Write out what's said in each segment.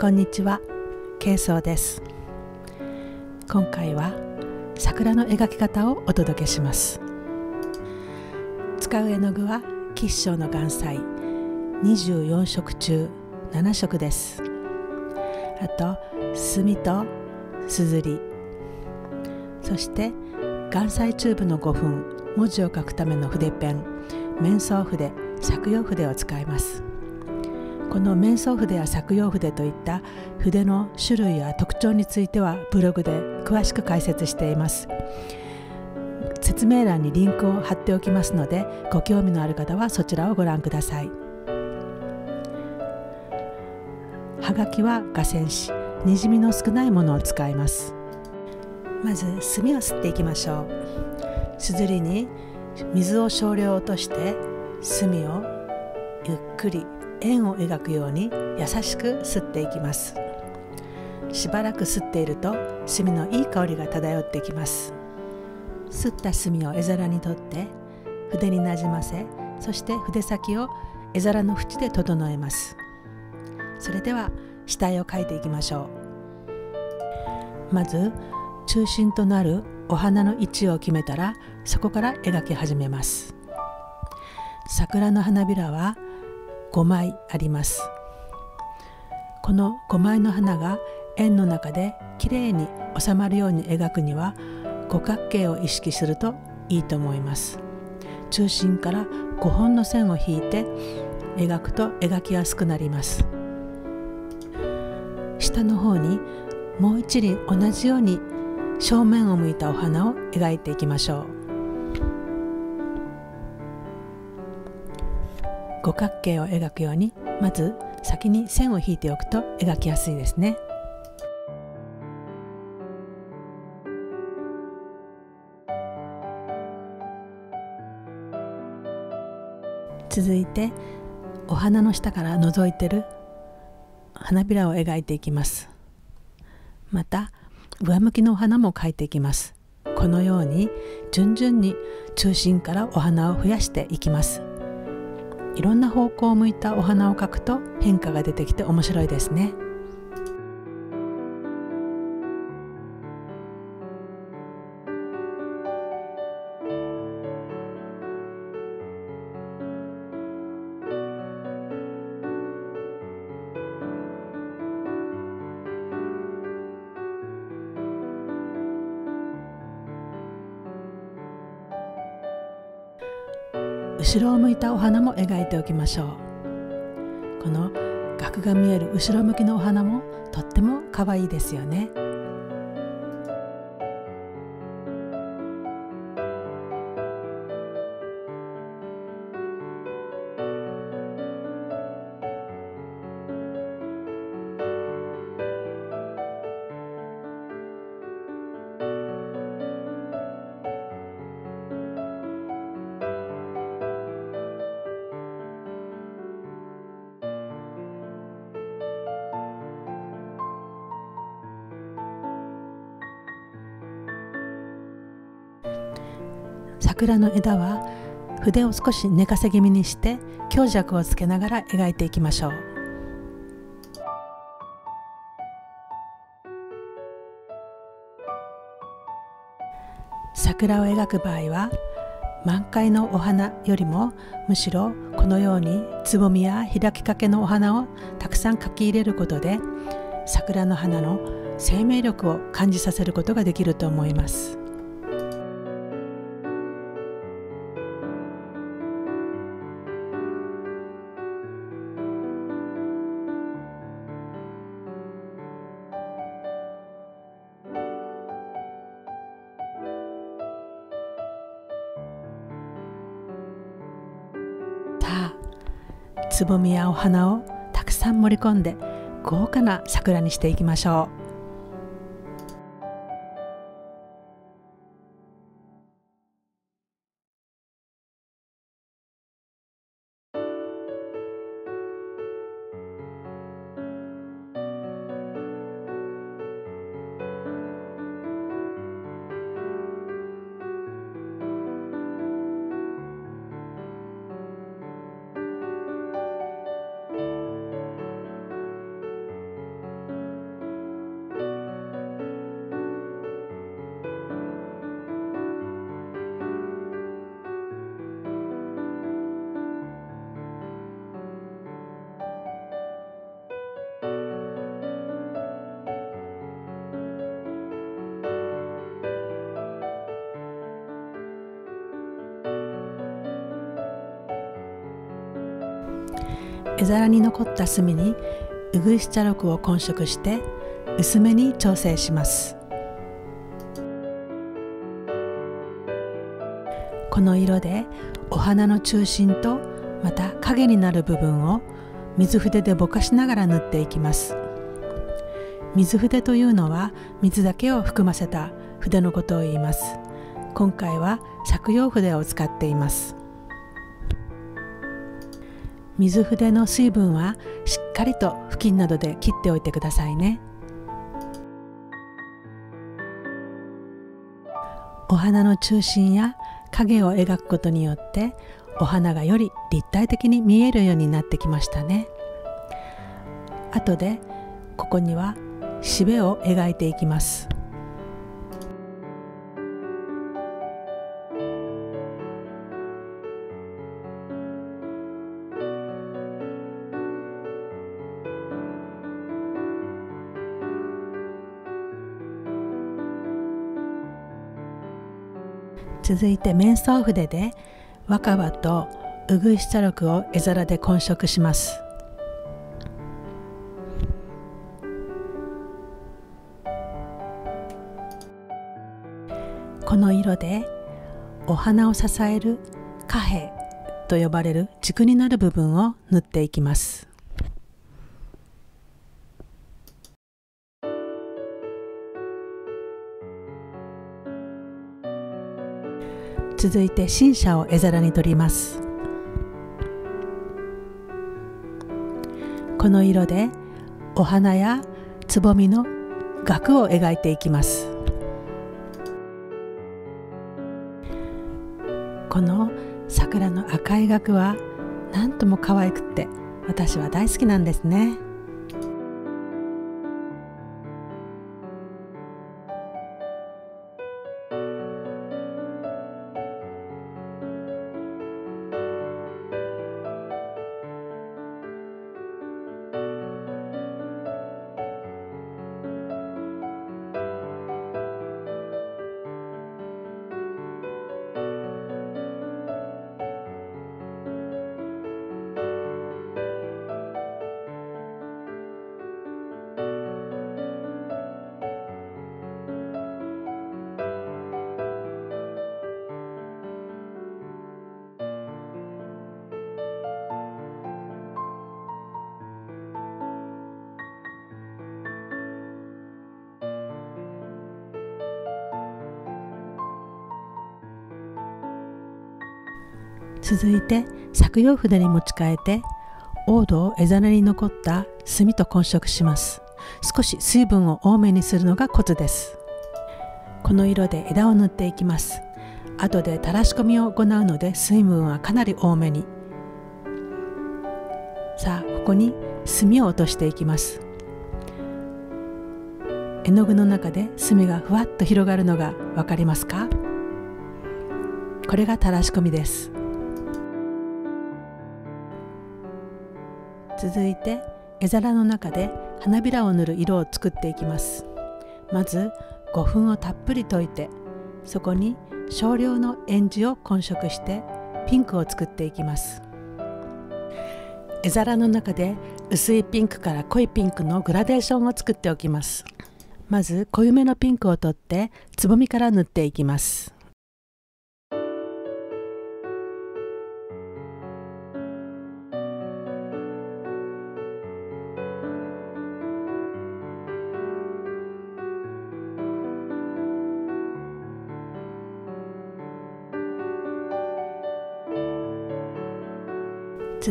こんにちは、ケイソウです。今回は桜の描き方をお届けします。使う絵の具は吉祥の岩彩24色中7色です。あと墨とすずりそして岩彩チューブの5分文字を書くための筆ペン。面相筆。削用筆を使います。この面相筆や削用筆といった筆の種類や特徴についてはブログで詳しく解説しています。説明欄にリンクを貼っておきますのでご興味のある方はそちらをご覧ください。はがきは画線紙にじみの少ないものを使います。まず墨を吸っていきましょう。すずりに水を少量落として墨をゆっくり円を描くように優しく吸っていきます。しばらく吸っていると墨のいい香りが漂ってきます。吸った墨を絵皿に取って筆になじませそして筆先を絵皿の縁で整えます。それでは下絵を描いていきましょう。まず中心となるお花の位置を決めたらそこから描き始めます。桜の花びらは5枚あります。この5枚の花が円の中できれいに収まるように描くには五角形を意識するといいと思います。中心から5本の線を引いて描くと描きやすくなります。下の方にもう一輪同じように正面を向いたお花を描いていきましょう。五角形を描くようにまず先に線を引いておくと描きやすいですね。続いてお花の下から覗いてる花びらを描いていきます。また上向きのお花も描いていきます。このように順々に中心からお花を増やしていきます。いろんな方向を向いたお花を描くと変化が出てきて面白いですね。後ろを向いたお花も描いておきましょう。この額が見える後ろ向きのお花もとっても可愛いですよね。桜の枝は筆を少し寝かせ気味にして強弱をつけながら描いていきましょう桜を描く場合は満開のお花よりもむしろこのようにつぼみや開きかけのお花をたくさん描き入れることで桜の花の生命力を感じさせることができると思います。つぼみやお花をたくさん盛り込んで豪華な桜にしていきましょう。絵皿に残った墨にうぐいす茶緑を混色して薄めに調整します。この色でお花の中心とまた影になる部分を水筆でぼかしながら塗っていきます。水筆というのは水だけを含ませた筆のことを言います。今回は借用筆を使っています。水筆の水分はしっかりと布巾などで切っておいてくださいね。お花の中心や影を描くことによってお花がより立体的に見えるようになってきましたね。後でここにはしべを描いていきます。続いて面相筆で若葉とうぐいす茶緑を絵皿で混色します。この色でお花を支える貨幣と呼ばれる軸になる部分を塗っていきます。続いて新車を絵皿に取りますこの色でお花やつぼみの額を描いていきますこの桜の赤い額はなんとも可愛くって私は大好きなんですね。続いて削用筆に持ち替えて黄土を絵皿に残った墨と混色します。少し水分を多めにするのがコツです。この色で枝を塗っていきます。後で垂らし込みを行うので水分はかなり多めに。さあここに墨を落としていきます。絵の具の中で墨がふわっと広がるのが分かりますか？これが垂らし込みです。続いて絵皿の中で花びらを塗る色を作っていきます。まず5分をたっぷり溶いてそこに少量のエンジを混色してピンクを作っていきます。絵皿の中で薄いピンクから濃いピンクのグラデーションを作っておきます。まず濃いめのピンクを取ってつぼみから塗っていきます。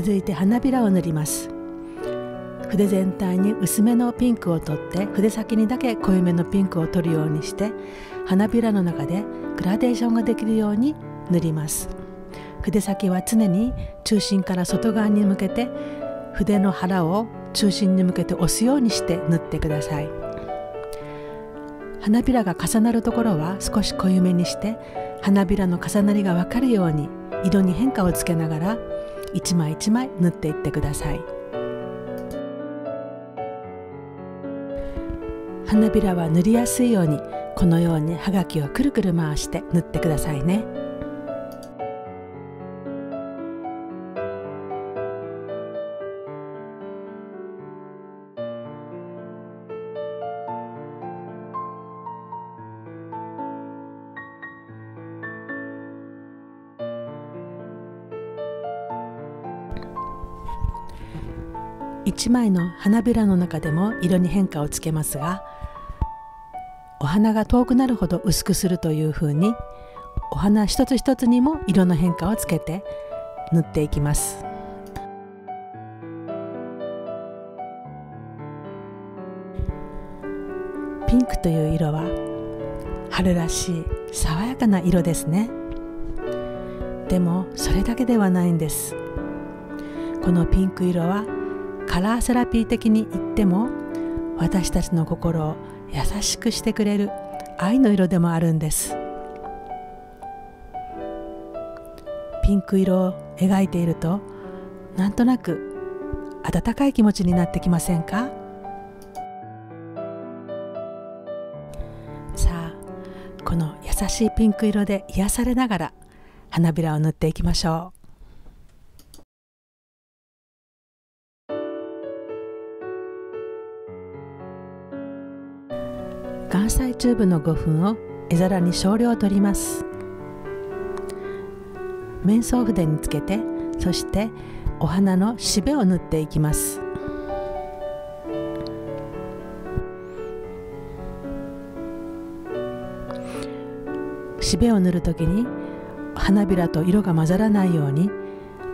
続いて花びらを塗ります。筆全体に薄めのピンクを取って筆先にだけ濃いめのピンクを取るようにして花びらの中でグラデーションができるように塗ります。筆先は常に中心から外側に向けて筆の腹を中心に向けて押すようにして塗ってください。花びらが重なるところは少し濃いめにして花びらの重なりが分かるように色に変化をつけながら一枚一枚縫っていってください。花びらは塗りやすいようにこのようにはがきをくるくる回して塗ってくださいね。1枚の花びらの中でも色に変化をつけますがお花が遠くなるほど薄くするというふうにお花一つ一つにも色の変化をつけて塗っていきます。ピンクという色は春らしい爽やかな色ですね。でもそれだけではないんです。このピンク色はカラーセラピー的に言っても私たちの心を優しくしてくれる愛の色でもあるんです。ピンク色を描いているとなんとなく温かい気持ちになってきませんか？さあこの優しいピンク色で癒されながら花びらを塗っていきましょう。関西チューブの5分を絵皿に少量取ります面相筆につけてそしてお花のしべを塗っていきますしべを塗る時に花びらと色が混ざらないように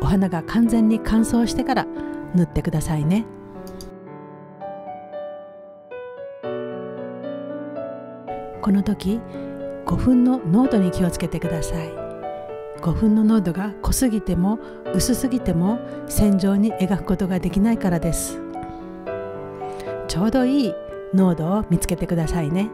お花が完全に乾燥してから塗ってくださいね。この時5分の濃度に気をつけてください。5分の濃度が濃すぎても薄すぎても線状に描くことができないからです。ちょうどいい濃度を見つけてくださいね。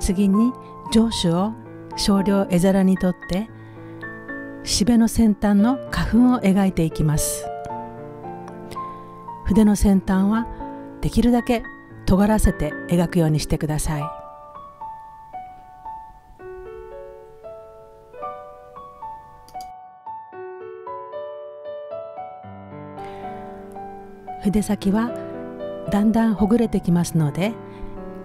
次に上手を少量絵皿にとってしべの先端の花粉を描いていきます。筆の先端はできるだけ尖らせて描くようにしてください。筆先はだんだんほぐれてきますので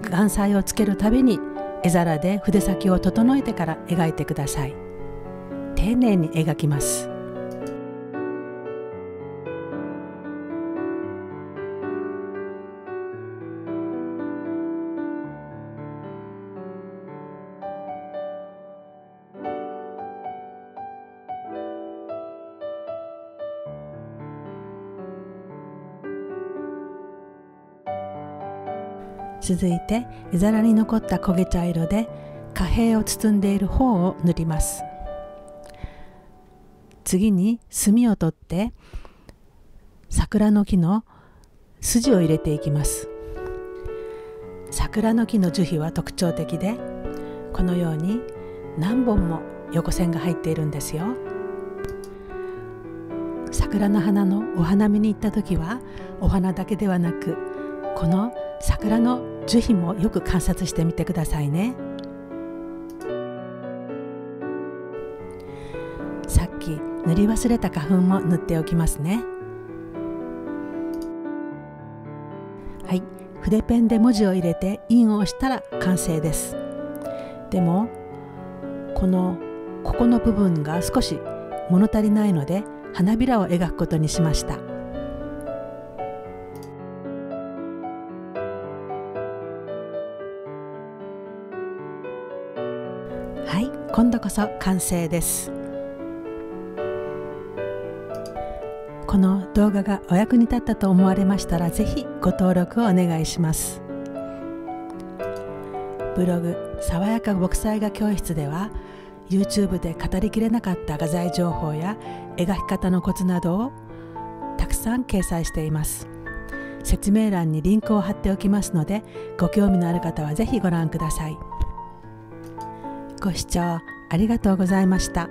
眼彩をつけるたびに絵皿で筆先を整えてから描いてください。丁寧に描きます。続いて絵皿に残った焦げ茶色で貨幣を包んでいる方を塗ります。次に墨を取って桜の木の筋を入れていきます。桜の木の樹皮は特徴的でこのように何本も横線が入っているんですよ。桜の花のお花見に行った時はお花だけではなくこの桜の樹皮もよく観察してみてくださいね。さっき塗り忘れた花粉も塗っておきますね。はい。筆ペンで文字を入れて印を押したら完成です。でもこのここの部分が少し物足りないので花びらを描くことにしました。度こそ完成です。この動画がお役に立ったと思われましたらぜひご登録をお願いします。ブログ「爽やか木彩画教室」では YouTube で語りきれなかった画材情報や描き方のコツなどをたくさん掲載しています。説明欄にリンクを貼っておきますのでご興味のある方はぜひご覧ください。ご視聴ありがとうございました。